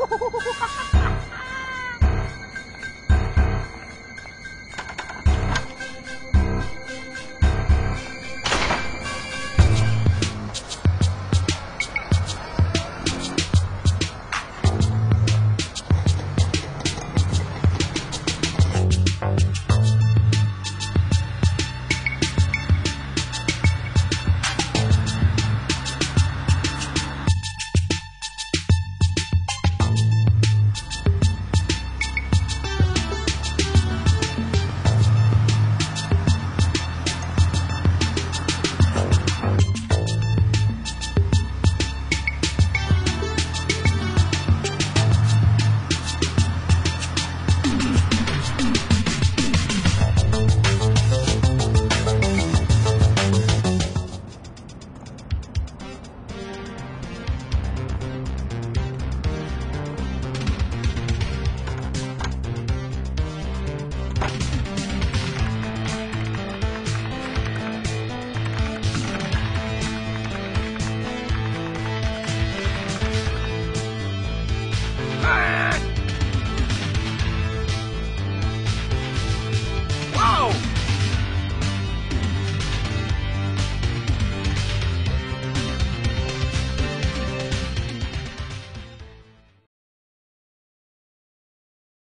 ハハハハ!